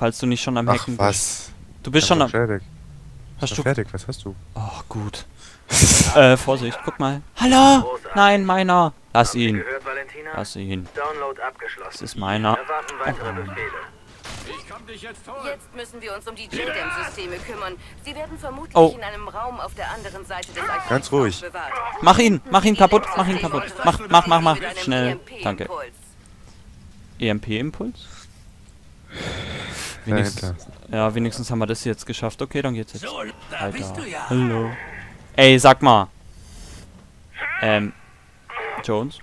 falls du nicht schon am Ach, Hacken bist. was? Du bist Ich schon bin am... fertig. Hast du... fertig, was hast du? Oh, gut. äh, Vorsicht, guck mal. Hallo! Nein, meiner! Lass ihn. Gehört, Valentina? Lass ihn. Download abgeschlossen. Das ist meiner. Erwarten weitere Befehle. Jetzt müssen wir uns um die JDAM-Systeme kümmern. Sie werden vermutlich Oh. in einem Raum auf der anderen Seite des Archivs Ganz ruhig. Mach ihn! Mach ihn kaputt! Mach ihn kaputt! Mach, mach, mach, mach! Schnell. Danke. EMP-Impuls? Wenigstens, ja, wenigstens haben wir das jetzt geschafft. Okay, dann geht's jetzt. Alter. Hallo. Ey, sag mal. Ähm. Jones?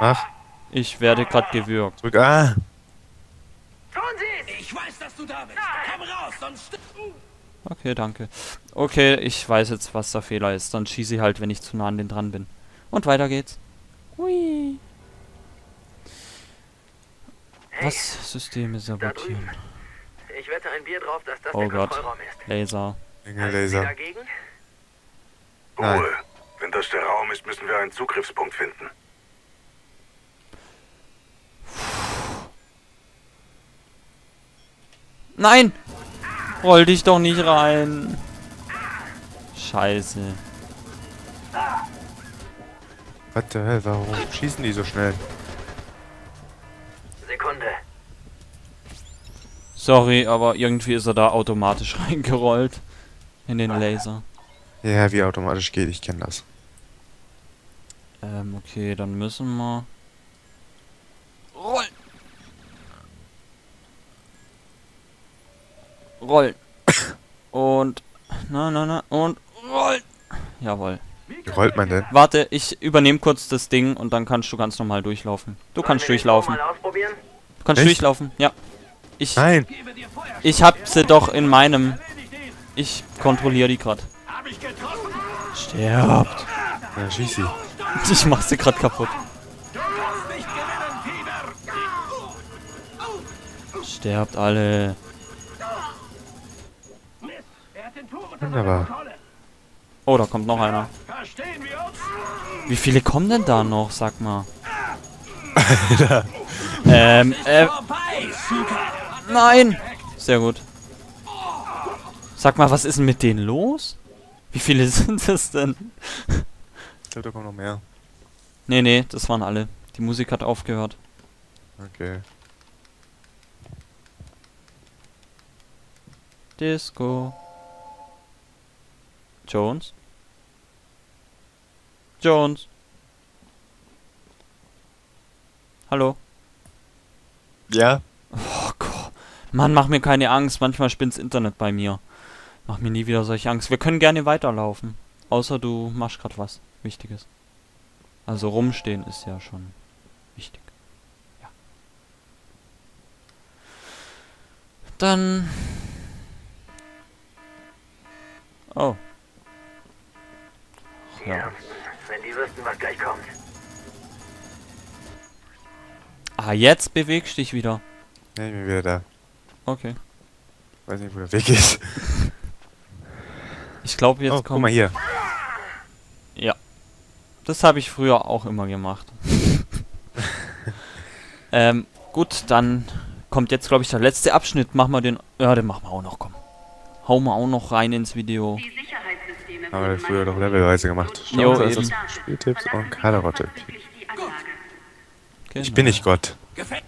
Mach. Ich werde gerade gewürgt. Zurück. Ah! Tun Sie Ich weiß, dass du da bist. Komm raus, sonst... Okay, danke. Okay, ich weiß jetzt, was der Fehler ist. Dann schieße ich halt, wenn ich zu nah an den dran bin. Und weiter geht's. Hui. Was? Systeme sabotieren. Ich wette ein Bier drauf, dass das Oh der Gott. Kontrollraum ist. Laser. Sie Laser. dagegen? Nein. Ruhe. Wenn das der Raum ist, müssen wir einen Zugriffspunkt finden. Nein! Roll dich doch nicht rein. Scheiße. Was der Hell, warum schießen die so schnell? Sorry, aber irgendwie ist er da automatisch reingerollt. In den Laser. Ja, wie automatisch geht, ich kenne das. Ähm, okay, dann müssen wir... Rollen! Rollen. Und... Na, na, na. Und rollen! Jawohl. Wie rollt man denn? Warte, ich übernehme kurz das Ding und dann kannst du ganz normal durchlaufen. Du kannst durchlaufen. Raum Mal ausprobieren? Du kannst Echt? durchlaufen, ja. Ich, Nein! ich hab sie doch in meinem... Ich kontrolliere die getroffen? Sterbt. Ja, schieß sie. Ich mach sie grad kaputt. Sterbt alle. Mist, er hat den Turm unter Wunderbar. Oh, da kommt noch einer. Verstehen wir uns? Wie viele kommen denn da noch, sag mal? ähm, äh! Nein! Sehr gut. Sag mal, was ist denn mit denen los? Wie viele sind das denn? Ich glaube, da kommen noch mehr. Nee, nee, das waren alle. Die Musik hat aufgehört. Okay. Disco. Jones? Jones? Hallo? Ja? Mann, mach mir keine Angst. Manchmal spinnt's Internet bei mir. Mach mir nie wieder solche Angst. Wir können gerne weiterlaufen. Außer du machst grad was Wichtiges. Also rumstehen ist ja schon wichtig. Ja. Dann. Oh. Ja. Ja. Wenn die wüssten, was gleich kommt. Ah, jetzt bewegst dich wieder. Ja, ich bin wieder da. Okay. Weiß nicht, wo der Weg ist. Ich glaube, jetzt oh, guck kommt. mal hier. Das habe ich früher auch immer gemacht. ähm, gut, dann kommt jetzt, glaube ich, der letzte Abschnitt. Machen wir den. Ja, den machen wir auch noch, komm. Hauen wir auch noch rein ins Video. Haben wir früher doch levelweise gemacht. Jo, Schauen Sie eben. also Spieltipps und Kaderotte. Genau. Ich bin nicht Gott. Gefällt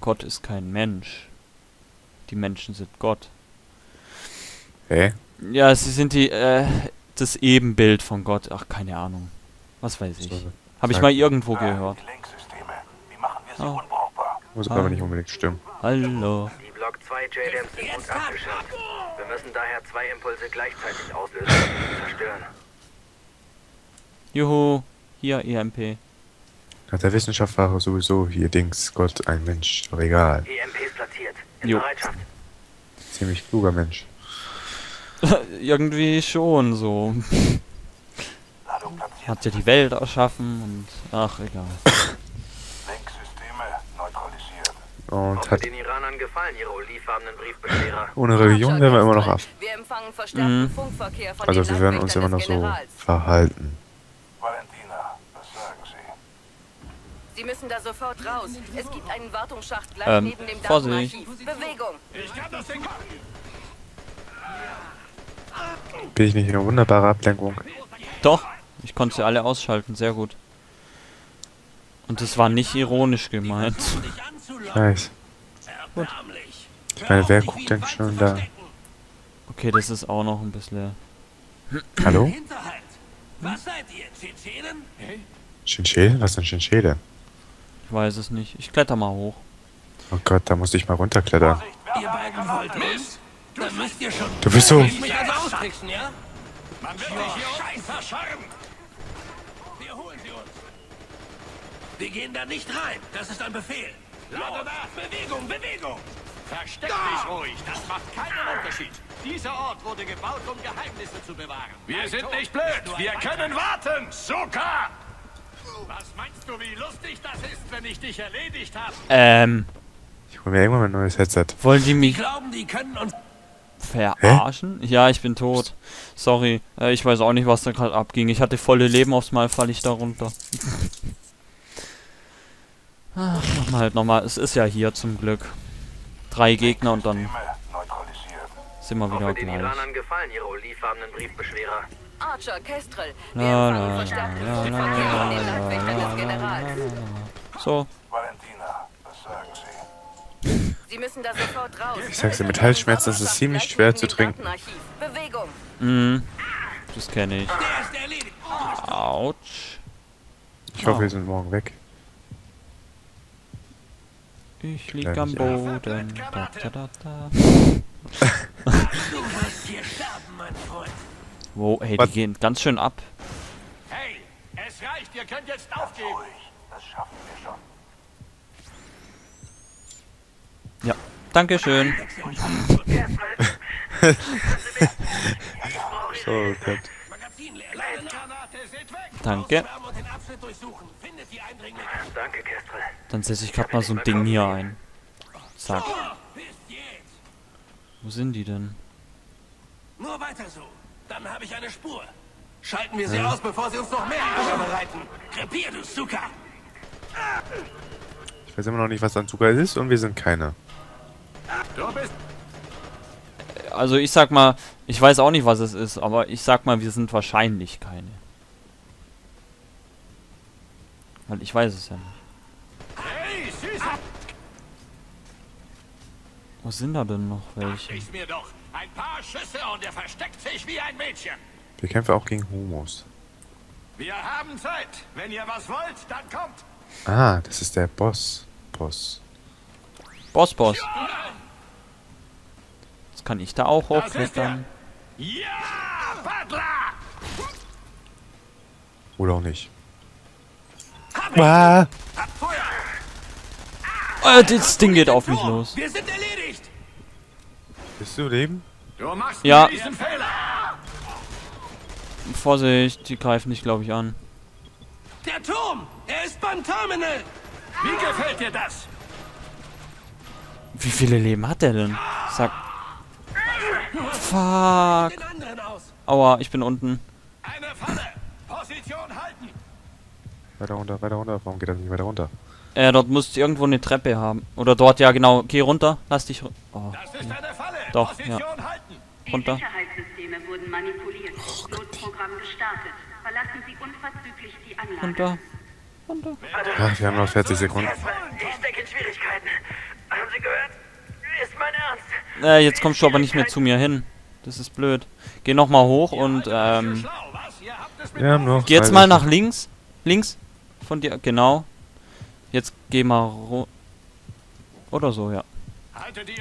Gott ist kein Mensch. Die Menschen sind Gott. Hä? Ja, sie sind die, äh, das Ebenbild von Gott. Ach, keine Ahnung. Was weiß ich. Habe ich mal irgendwo gehört. Oh. unbrauchbar? Muss Ah. aber nicht unbedingt stimmen. Hallo. Die Block 2 JDAMs sind gut abgeschirmt. Wir müssen daher zwei Impulse gleichzeitig auslösen und zerstören. Juhu. Hier, EMP. Nach der Wissenschaft war sowieso hier Dings Gott ein Mensch. Aber egal. EMPs platziert. In Jo. Bereitschaft. Ziemlich kluger Mensch. Irgendwie schon so. Hat ja die Welt erschaffen und. Ach, egal. Lenksysteme neutralisiert. Und hat den Iranern gefallen ihre olivfarbenen Briefbeschwerer. ohne Religion wären wir immer noch ab. Wir empfangen verstärkten Mhm. Funkverkehr von Also den wir werden uns immer noch so verhalten. Valentina, was sagen Sie? Müssen da sofort raus. Es gibt einen Wartungsschacht gleich Ähm, neben dem Vorsicht. Bewegung. Ich kann das Ding packen. Bin ich nicht eine wunderbare Ablenkung? Doch, ich konnte sie alle ausschalten, sehr gut. Und das war nicht ironisch gemeint. Ich weiß. Ich meine, wer guckt denn schon da? Okay, das ist auch noch ein bisschen... Hallo? Hinterhalt. Was seid ihr? Tschetschenen? Chinchille? Was ist denn Chinchille? Ich weiß es nicht. Ich kletter mal hoch. Oh Gott, da musste ich mal runterklettern. Ihr beiden wollt uns? Dann müsst ihr schon Du bist so... mich also austricksen, ja? Man wird dich hier verscharren. Wir holen sie uns. Wir gehen da nicht rein. Das ist ein Befehl. Lade nach. Bewegung, Bewegung. Versteck dich ruhig. Das macht keinen Unterschied. Dieser Ort wurde gebaut, um Geheimnisse zu bewahren. Wir sind nicht blöd. Wir können warten. Suka! Was meinst du, wie lustig das ist, wenn ich dich erledigt habe? Ähm, Ich hole mir irgendwann mal ein neues Headset. wollen die mich Glauben, die können uns... verarschen? Ja, ich bin tot. Sorry, äh, ich weiß auch nicht, was da gerade abging. Ich hatte volle Leben, aufs Mal falle ich da runter. Ach, mach mal halt nochmal. Es ist ja hier zum Glück. Drei Gegner und dann sind wir wieder Hoffe, den gleich. Iranern gefallen ihre olivfarbenen Briefbeschwerer. Archer, Kestrel. Wir verstärktes la, la, Verkehr la, von den Leibwächtern des Generals. So, Valentina, was sagen Sie? Sie müssen da sofort raus. Ich sag's dir, mit Halsschmerzen ist es ziemlich schwer zu trinken. Bewegung. mhm. Das kenne ich. Autsch. Ich hoffe, wir sind morgen weg. Ich lieg am. Boden. Da, da, da, da. Du wirst hier sterben, mein Freund. Wow, hey, die Was? gehen ganz schön ab. Hey, es reicht. Ihr könnt jetzt aufgeben. Das schaffen wir schon. Ja, Dankeschön. So, Gott. Sind weg. Danke. Die. Dann setze ich gerade mal so ein Ding hier ein. Zack. Jetzt. Wo sind die denn? Nur weiter so. Dann habe ich eine Spur. Schalten wir sie aus, bevor sie uns noch mehr Ärger bereiten. Krepier, du Zucker. Ich weiß immer noch nicht, was an Zucker ist und wir sind keine. Du bist Also ich sag mal, ich weiß auch nicht, was es ist, aber ich sag mal, wir sind wahrscheinlich keine. Weil ich weiß es ja nicht. Hey, Süßer! Wo sind da denn noch welche? Ich mir doch. Ein paar Schüsse und er versteckt sich wie ein Mädchen. Wir kämpfen auch gegen Homos. Wir haben Zeit. Wenn ihr was wollt, dann kommt. Ah, das ist der Boss. Boss. Boss, Boss. Jetzt kann ich da auch Das hochklettern. Ja, Paddler! Oder auch nicht. Ah! Äh, das Ding geht auf mich los. Wir sind erledigt. Bist du Leben? Du machst Ja. einen Riesenfehler. Vorsicht, die greifen dich, glaube ich, an. Der Turm! Er ist beim Terminal! Wie gefällt dir das? Wie viele Leben hat der denn? Sag. Fuck. Aua, ich bin unten. Eine Falle! Position halten! Weiter runter, weiter runter. Warum geht das nicht weiter runter? Äh, dort muss irgendwo eine Treppe haben. Oder dort, ja genau. Geh runter. Lass dich ru- Oh, Das ist eine Falle! Doch, Position ja. halten! Die runter. Sicherheitssysteme wurden manipuliert. Notprogramm gestartet. Verlassen Sie unverzüglich die Anlage. Runter. Runter. Ach, wir haben noch 40 Sekunden. Ich stecke in Schwierigkeiten. Haben Sie gehört? Ist mein Ernst. Äh, jetzt kommst du aber nicht mehr zu mir hin. Das ist blöd. Geh nochmal hoch und, ähm... Wir haben noch Geh jetzt 30 mal nach links. Links. Von dir, genau. Jetzt geh mal ru Oder so, ja.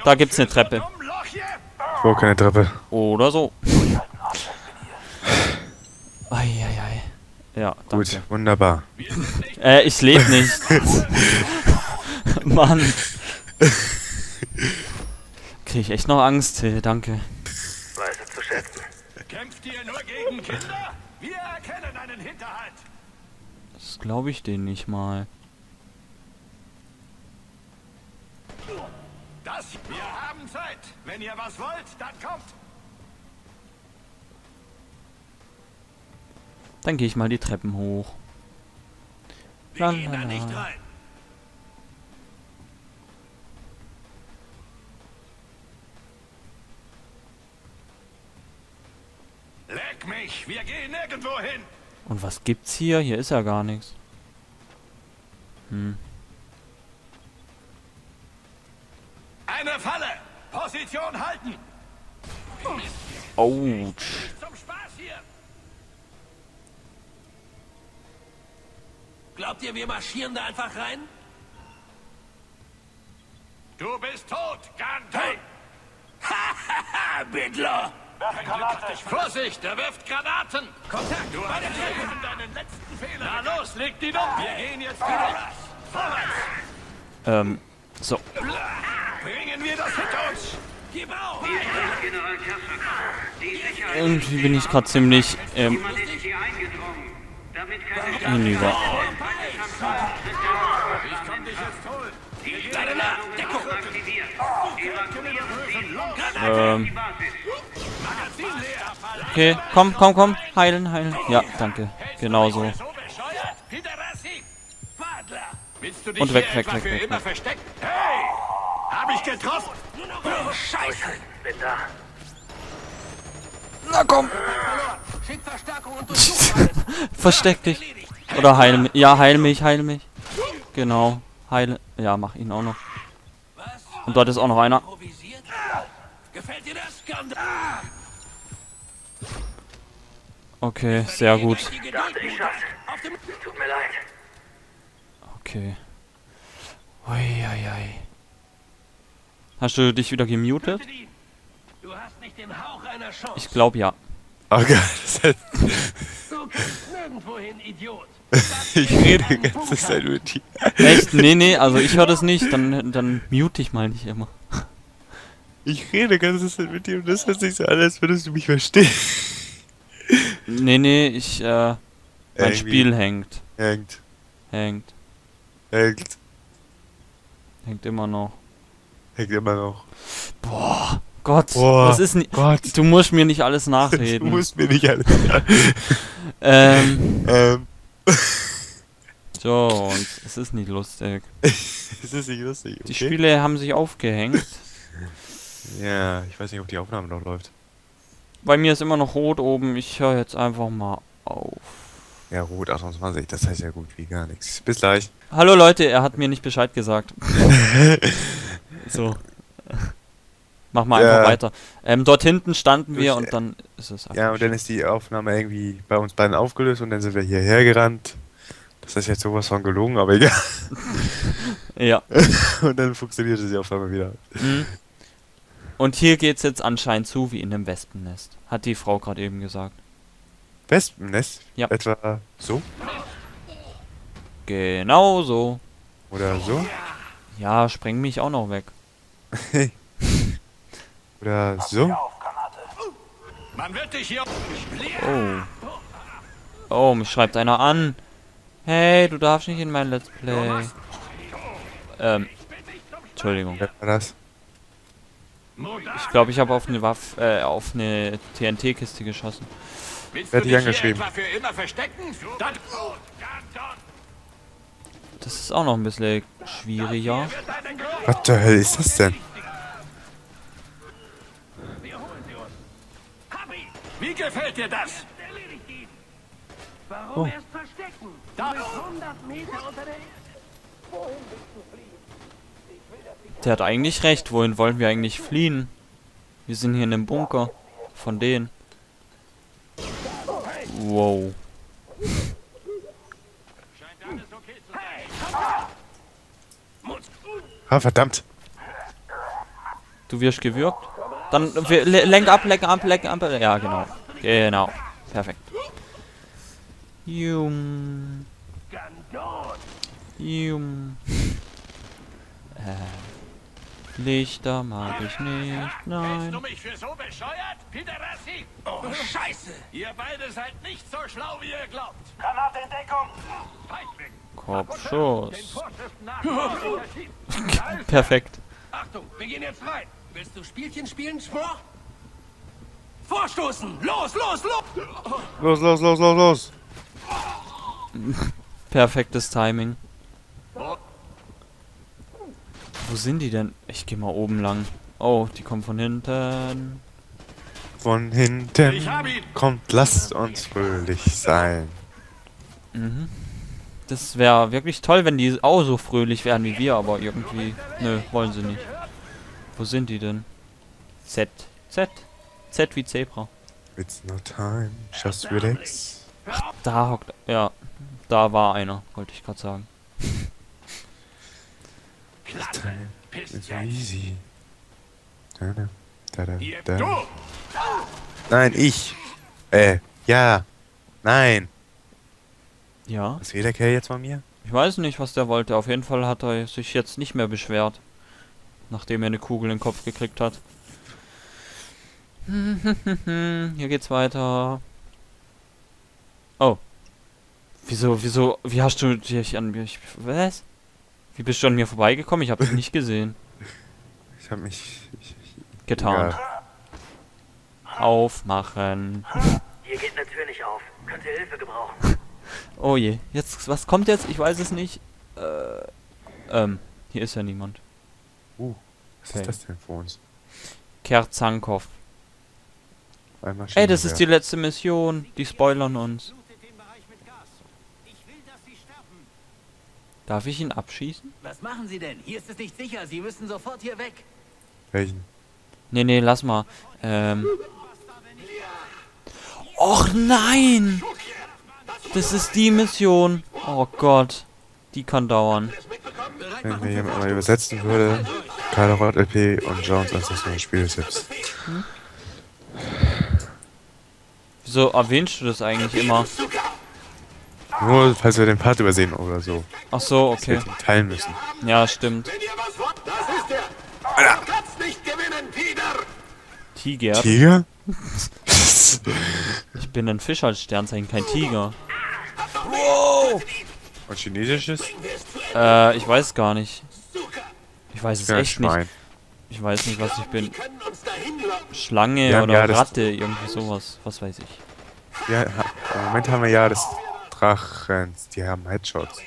Da gibt's eine Treppe. Ich brauche keine Treppe. Oder so. Eieiei. Ja, danke. Gut, wunderbar. Äh, ich lebe nicht. Mann. Krieg ich echt noch Angst, hey, danke. Weiß es zu schätzen. Kämpft ihr nur gegen Kinder? Wir erkennen einen Hinterhalt. Das glaube ich denen nicht mal. Wenn ihr was wollt, dann kommt! Dann gehe ich mal die Treppen hoch. Wir gehen da nicht rein. Leck mich, wir gehen nirgendwo hin. Und was gibt's hier? Hier ist ja gar nichts. Hm. Eine Falle! Position halten. Autsch. Zum Spaß hier. Glaubt ihr, wir marschieren da einfach rein? Du bist tot, Ganto. Hey. Hahaha, Bittler. Vorsicht, er wirft Granaten. Kontakt, du hast deinen letzten Fehler. Na los, leg die um. Wir gehen jetzt wieder. Vorwärts. Ähm, so. Bringen wir das hinter uns. Gib auf. Hier ist General Kasserkopf. Die Sicherheit Irgendwie bin ich gerade ziemlich, ähm, hinüber. Ähm, die Basis. Magazin leer. okay, komm, komm, komm. Heilen, heilen. Ja, danke. Genau so. So bescheuert? Piderassi. Wadler. Willst du dich Und weg, weg, weg, weg, weg. Hab ich getroffen? Oh, Scheiße. Bin da. Na komm. Schick Verstärkung und durchsuch alles. Versteck dich. Oder heil mich. Ja, heil mich, heil mich. Genau. Heile. Ja, mach ihn auch noch. Was? Und dort ist auch noch einer. Improvisiert? Gefällt dir das, Skandal? Okay, sehr gut. Die Geduld Dachte, ich schaff's. auf dem Tut mir leid. Okay. Uiuiui. Hast du dich wieder gemutet? Du hast nicht den Hauch einer Chance. Ich glaube ja. Oh Gott, Du kommst nirgendwo hin, Idiot. ich rede die ganze Zeit mit dir. Echt? Nee, nee, also ich höre das nicht. Dann, dann mute ich mal nicht immer. Ich rede die ganze Zeit mit dir und das hört sich so an, als würdest du mich verstehen. Nee, nee, ich, äh, mein Irgendwie. Spiel hängt. Hängt, Hängt. hängt, Hängt immer noch. Hängt immer noch. Boah, Gott, Boah, das ist nicht. Gott. Du musst mir nicht alles Du nachreden. musst mir nicht alles ähm, Ähm, so, und es ist nicht lustig. es ist nicht lustig, okay? Die Spiele haben sich aufgehängt. Ja, ich weiß nicht, ob die Aufnahme noch läuft. Bei mir ist immer noch rot oben. Ich höre jetzt einfach mal auf. Ja, Rot 28, das heißt ja gut wie gar nichts. Bis gleich. Hallo Leute, er hat mir nicht Bescheid gesagt. So. Mach mal Ja. einfach weiter. Ähm, dort hinten standen wir und dann ist es Ja, und dann ist die Aufnahme irgendwie bei uns beiden aufgelöst und dann sind wir hierher gerannt. Das ist jetzt sowas von gelogen, aber egal. Ja. Und dann funktionierte die Aufnahme wieder. Mhm. Und hier geht's jetzt anscheinend zu wie in einem Wespennest. Hat die Frau gerade eben gesagt. Wespennest? Ja. Etwa so? Genau so. Oder so? Ja, spreng mich auch noch weg. Oder so? Man wird dich hier... Oh. Oh, mich schreibt einer an. Hey, du darfst nicht in mein Let's Play. Ähm. Entschuldigung. Wer war das? Ich glaube, ich habe auf eine Waffe, äh, auf eine TNT-Kiste geschossen. Wer hat dich angeschrieben? Das ist auch noch ein bisschen schwieriger. Was zur Hölle ist das denn? Wie gefällt dir das? Oh. Da Der hat eigentlich recht. Wohin wollen wir eigentlich fliehen? Wir sind hier in einem Bunker. Von denen. Wow. Ah, verdammt. Du wirst gewürgt. Dann wir, le- lenk ab, lenk ab, lenk ab. Ja, genau. Genau. Perfekt. Jum. Jum. Äh, Lichter mag ich nicht. Hältst du Nein. mich für so bescheuert, Piderassi? Oh, Scheiße! Ihr beide seid nicht so schlau, wie ihr glaubt. Granate in Deckung! Feindling. Kopfschuss. Perfekt. Achtung, wir gehen jetzt rein. Willst du Spielchen spielen, Schmor? Vorstoßen! Los, los, los! Los, los, los, los, los. Perfektes Timing. Wo sind die denn? Ich gehe mal oben lang. Oh, die kommen von hinten. von Ich hinten hab ihn. kommt, lasst uns fröhlich sein. Mhm. Das wäre wirklich toll, wenn die auch so fröhlich wären wie wir, aber irgendwie. Nö, wollen sie nicht. Wo sind die denn? Z. Z. Z wie Zebra. It's no time, just relax. Da hockt. Ja. Da war einer, wollte ich gerade sagen. It's easy. Da, da, da, da. Nein, ich. Äh, ja. Nein. Ja. Was will der Kerl jetzt von mir? Ich weiß nicht, was der wollte. Auf jeden Fall hat er sich jetzt nicht mehr beschwert. Nachdem er eine Kugel in den Kopf gekriegt hat. Hier geht's weiter. Oh. Wieso, wieso, wie hast du dich an mir... Was? Wie bist du an mir vorbeigekommen? Ich habe dich nicht gesehen. Ich hab mich. Ich, ich, Getan. egal. Aufmachen. Hier geht eine Tür nicht auf. Könnt ihr Hilfe gebrauchen? Oh je. Jetzt, was kommt jetzt? Ich weiß es nicht. Äh, ähm, hier ist ja niemand. Uh, was Okay. ist das denn für uns? Kerzankov. Ey, das ist die letzte Mission. Die spoilern uns. Darf ich ihn abschießen? Was machen Sie denn? Hier ist es nicht sicher. Sie müssen sofort hier weg. Welchen? Nee, nee, lass mal. Ähm. Och nein! Das ist die Mission. Oh Gott. Die kann dauern. Wenn mir jemand mal übersetzen würde. Karl Rott LP und Jones als das neue Spieltipps. Wieso erwähnst du das eigentlich immer? Nur falls wir den Part übersehen oder so. Ach so, Dass wir okay. den teilen müssen. Ja, stimmt. Tiger. Tiger. Tiger? Ich bin ein Fisch als Sternzeichen, kein Tiger. Und chinesisches? Äh, ich weiß gar nicht. Ich weiß es Ja, echt nicht. Schwein. Ich weiß nicht, was ich bin. Schlange Ja, oder ja, Ratte, irgendwie sowas. Was weiß ich. Ja, im Moment haben wir ja das Drachens. Die haben Headshots.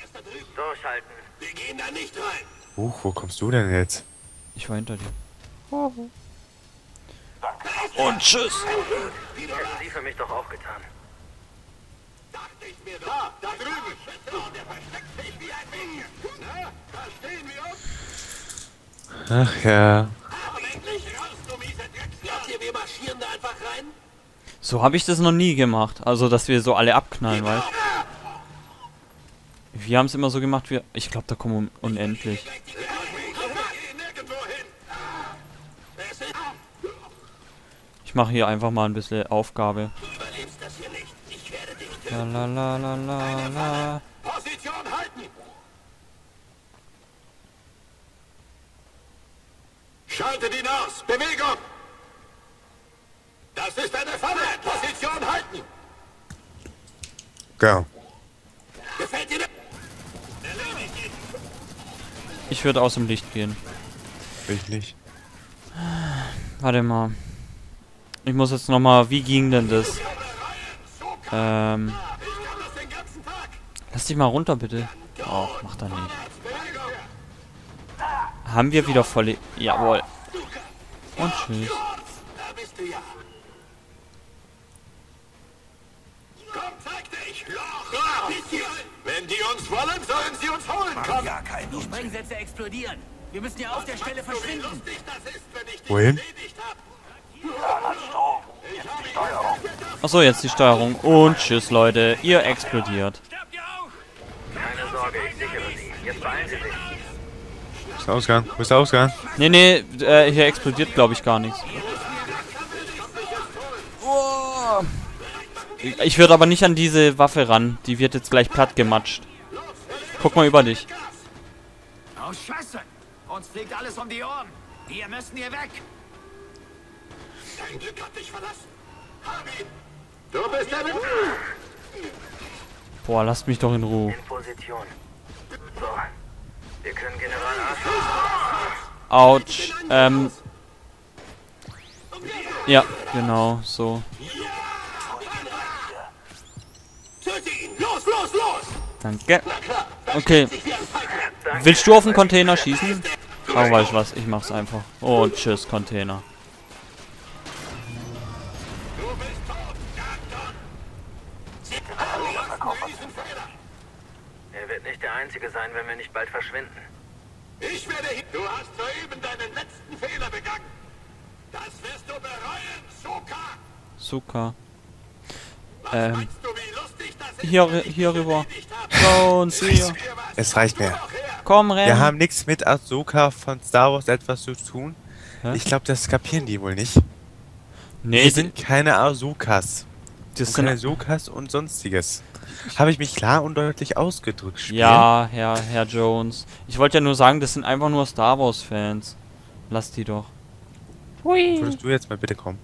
Durchhalten. Wir gehen da nicht rein. Huch, wo kommst du denn jetzt? Ich war hinter dir. Und tschüss. Sie für mich doch auch getan. Nicht mehr da, da drüben. Der versteckt sich wie ein Ding. Na, verstehen wir uns? Ach ja. Komm endlich raus, du miese Drecksjagd. Hier, wir marschieren da einfach rein. So habe ich das noch nie gemacht. Also, dass wir so alle abknallen, weißt Wir haben es immer so gemacht, wir. Ich glaube, da kommen un unendlich. Ich mache hier einfach mal ein bisschen Aufgabe. La la la la la la. Position halten! Schaltet ihn aus! Bewegung! Das ist eine Falle! Position halten! Go. Gefällt dir! Ich würde aus dem Licht gehen. Ich nicht. Warte mal. Ich muss jetzt nochmal. Wie ging denn das? Ähm. Lass dich mal runter, bitte. Oh, mach da nicht. Haben wir wieder volle. Jawohl. Und tschüss. Wenn die uns wollen, sollen sie uns holen! Komm! Ja, kein Die Sprengsätze explodieren. Wir müssen ja auf der Stelle verschwinden. Wohin? erledigt hab! Achso, jetzt die Steuerung. Und tschüss, Leute. Ihr explodiert. Keine Sorge, ich sichere Sie. Jetzt beeilen Sie sich. Wo ist der Ausgang? Wo ist der Ausgang? Nee, nee, äh, hier explodiert, glaube ich, gar nichts. Oh. Ich würde aber nicht an diese Waffe ran. Die wird jetzt gleich platt gematscht. Guck mal über dich. Oh, Scheiße! Uns fliegt alles um die Ohren! Wir müssen hier weg! Dein Glück hat dich verlassen! Hab ihn! Du bist der Mit Boah, lasst mich doch in Ruhe. In Position. So. Wir können General. Autsch. Ähm. Ja, genau, so. Töte ihn! Los, los, los! Danke. Okay. Willst du auf den Container schießen? Oh, weißt du was? Ich mach's einfach. Oh, tschüss, Container. Bald verschwinden? Ich werde hin. Du hast soeben deinen letzten Fehler begangen. Das wirst du bereuen, Soka. Suka. Was Ähm, meinst du, wie lustig das ist, Hier, hier rüber. Jones, hier. Es reicht mir. Komm, renn. Wir haben nichts mit Ahsoka von Star Wars etwas zu tun. Hä? Ich glaube, das kapieren die wohl nicht. nee, Wir sind keine Ahsokas. Das sind, Ahsokas und sonstiges. Habe ich mich klar und deutlich ausgedrückt, Spiel? ja, Herr, Herr Jones. Ich wollte ja nur sagen, das sind einfach nur Star Wars Fans. Lass die doch. Hui. Würdest du jetzt mal bitte kommen?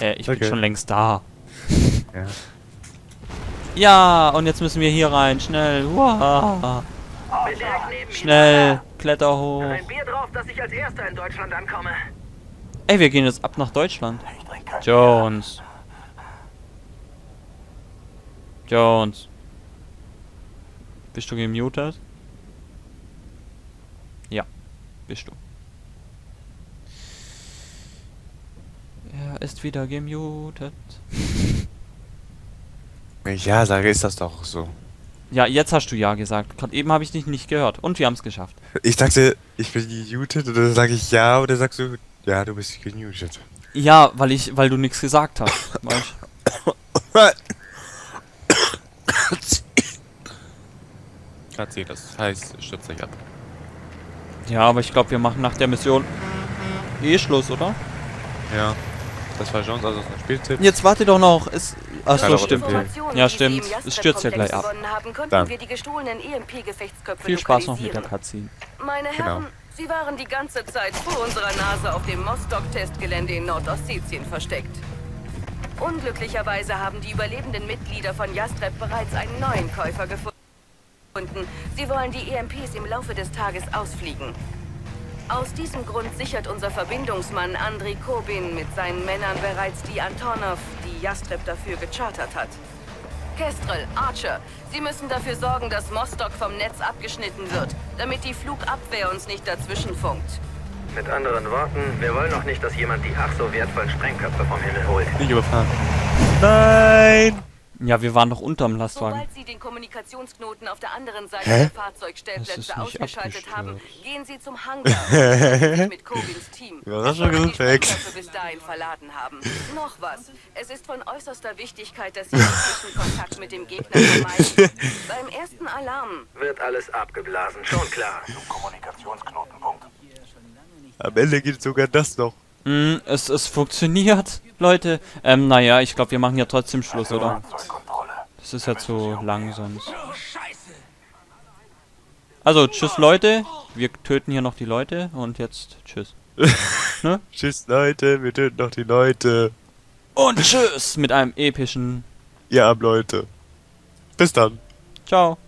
Äh, ich bin Okay. schon längst da. Ja. Ja, und jetzt müssen wir hier rein. Schnell. Bin Ihnen. Schnell. Kletter hoch. Ein Bier drauf, dass ich als Erster in Deutschland ankomme. Ey, wir gehen jetzt ab nach Deutschland. Jones. Jones. Bist du gemutet? Ja, bist du. Er ist wieder gemutet. Wenn ich ja sage, ist das doch so. Ja, jetzt hast du ja gesagt. Gerade eben habe ich dich nicht gehört. Und wir haben es geschafft. Ich dachte, ich bin gemutet und dann sage ich ja dann sagst du, ja, du bist gemutet. Ja, weil ich, weil du nichts gesagt hast. Weißt? Katzi, das heißt, stürzt dich ab. Ja, aber ich glaube, wir machen nach der Mission eh Schluss, oder? Ja. Das war Jones, also ein Spieltipp. Jetzt warte doch noch. Es, ach so, stimmt. Ja, stimmt. im Es stürzt ja gleich ab. Dann. wir die gestohlenen EMP-Gefechtsköpfe Viel Spaß noch mit der. Cutscene. Meine Genau. Herren, Sie waren die ganze Zeit vor unserer Nase auf dem Mostock-Testgelände in Nordossetien versteckt. Unglücklicherweise haben die überlebenden Mitglieder von Jastreb bereits einen neuen Käufer gefunden. Sie wollen die EMPs im Laufe des Tages ausfliegen. Aus diesem Grund sichert unser Verbindungsmann Andrei Kobin mit seinen Männern bereits die Antonov, die Jastreb dafür gechartert hat. Kestrel, Archer, Sie müssen dafür sorgen, dass Mostock vom Netz abgeschnitten wird, damit die Flugabwehr uns nicht dazwischen funkt. Mit anderen Worten, wir wollen noch nicht, dass jemand die ach so wertvollen Sprengköpfe vom Himmel holt. Nicht überfahren. Nein! Ja, wir waren doch unterm Lastwagen. Sobald Sie den Kommunikationsknoten auf der anderen Seite Hä? der Das Fahrzeugstellplätze ist nicht ausgeschaltet haben, gehen Sie zum Hangar mit Kobins Team. Ja, das ist schon gut weg. Bis dahin verladen haben. Noch was. Es ist von äußerster Wichtigkeit, dass Sie Kontakt mit dem Gegner vermeiden. Beim ersten Alarm Wird alles abgeblasen, schon klar. Kommunikationsknotenpunkt. Am Ende geht sogar das noch. Mm, es, es funktioniert, Leute. Ähm, naja, ich glaube, wir machen ja trotzdem Schluss, oder? Das ist ja zu lang sonst. Oh. Also, tschüss, Leute. Wir töten hier noch die Leute und jetzt tschüss. Tschüss, Leute, wir töten noch die Leute. Und tschüss mit einem epischen armen Leute. Bis dann. Ciao.